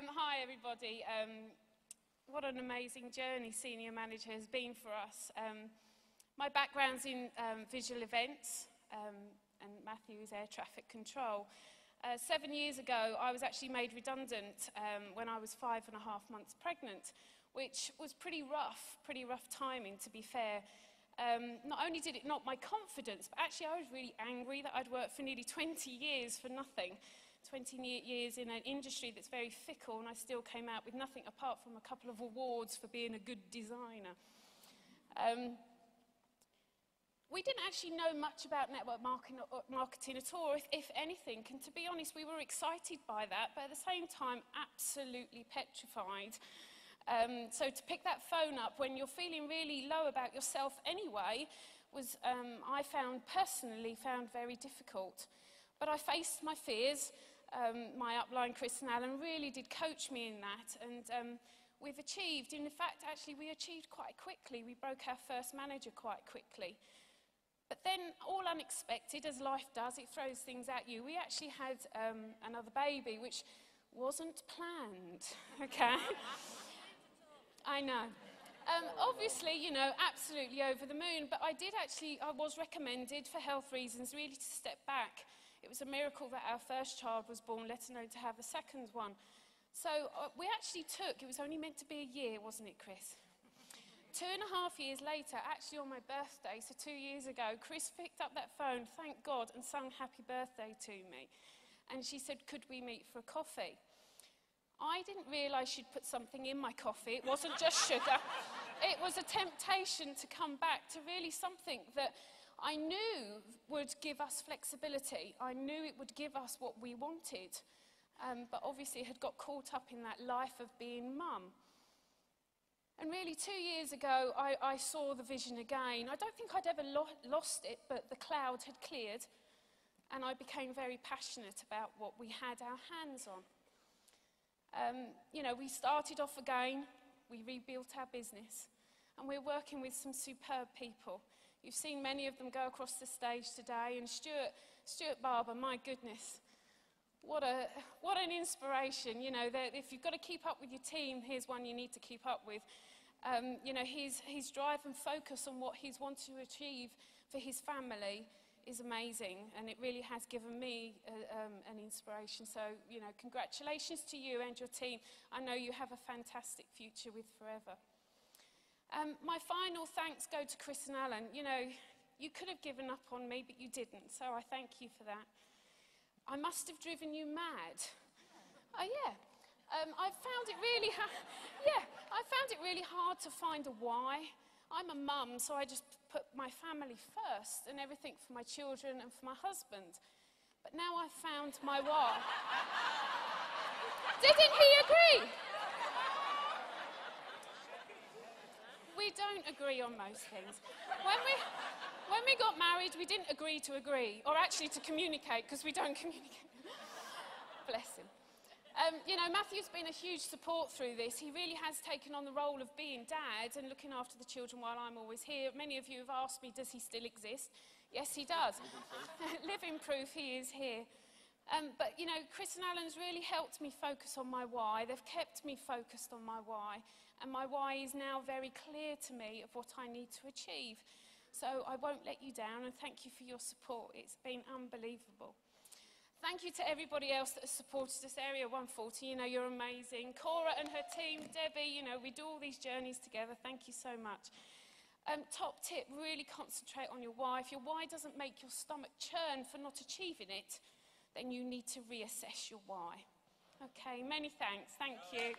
um, hi everybody. Um, what an amazing journey Senior Manager has been for us. Um, my background's in um, visual events um, and Matthew is air traffic control. Uh, seven years ago, I was actually made redundant um, when I was five and a half months pregnant, which was pretty rough, pretty rough timing to be fair. Um, not only did it knock my confidence, but actually I was really angry that I'd worked for nearly 20 years for nothing. 20 years in an industry that's very fickle, and I still came out with nothing apart from a couple of awards for being a good designer. Um, we didn't actually know much about network marketing, marketing at all, if, if anything. And to be honest, we were excited by that, but at the same time, absolutely petrified. Um, so to pick that phone up when you're feeling really low about yourself anyway, was, um, I found, personally, found very difficult. But I faced my fears. um, my upline, Chris and Alan, really did coach me in that. And um, we've achieved, in fact, actually, we achieved quite quickly. We broke our first manager quite quickly. But then, all unexpected, as life does, it throws things at you. We actually had um, another baby, which wasn't planned, okay? I know. Um, obviously, you know, absolutely over the moon, but I did actually, I was recommended for health reasons really to step back It was a miracle that our first child was born, let alone to have a second one. So uh, we actually took, it was only meant to be a year, wasn't it, Chris? Two and a half years later, actually on my birthday, so two years ago, Chris picked up that phone, thank God, and sung happy birthday to me. And she said, could we meet for a coffee? I didn't realise she'd put something in my coffee. It wasn't just sugar. It was a temptation to come back to really something that I knew would give us flexibility. I knew it would give us what we wanted. Um, but obviously had got caught up in that life of being mum. And really, two years ago, I, I saw the vision again. I don't think I'd ever lo lost it, but the cloud had cleared, and I became very passionate about what we had our hands on. Um, you know, we started off again, we rebuilt our business, and we're working with some superb people. You've seen many of them go across the stage today, and Stuart, Stuart Barber, my goodness, what, a, what an inspiration. You know, if you've got to keep up with your team, here's one you need to keep up with. Um, you know, his, his drive and focus on what he's wanted to achieve for his family is amazing, and it really has given me a, um, an inspiration. So, you know, congratulations to you and your team. I know you have a fantastic future with Forever. Um, my final thanks go to Chris and Alan. You know, you could have given up on me, but you didn't, so I thank you for that. I must have driven you mad. Oh, yeah. Um, I found it really, yeah, I found it really hard to find a why. I'm a mum, so I just put my family first and everything for my children and for my husband. But now I've found my why. Didn't he agree? we don't agree on most things. When we, when we got married, we didn't agree to agree, or actually to communicate, because we don't communicate. Bless him. Um, you know, Matthew's been a huge support through this. He really has taken on the role of being dad and looking after the children while I'm always here. Many of you have asked me, does he still exist? Yes, he does. Living proof, he is here. Um, but, you know, Chris and Alan's really helped me focus on my why. They've kept me focused on my why. And my why is now very clear to me of what I need to achieve. So I won't let you down, and thank you for your support. It's been unbelievable. Thank you to everybody else that has supported us. Area 140, you know, you're amazing. Cora and her team, Debbie, you know, we do all these journeys together. Thank you so much. Um, top tip, really concentrate on your why. If your why doesn't make your stomach churn for not achieving it, then you need to reassess your why. Okay, many thanks. Thank you.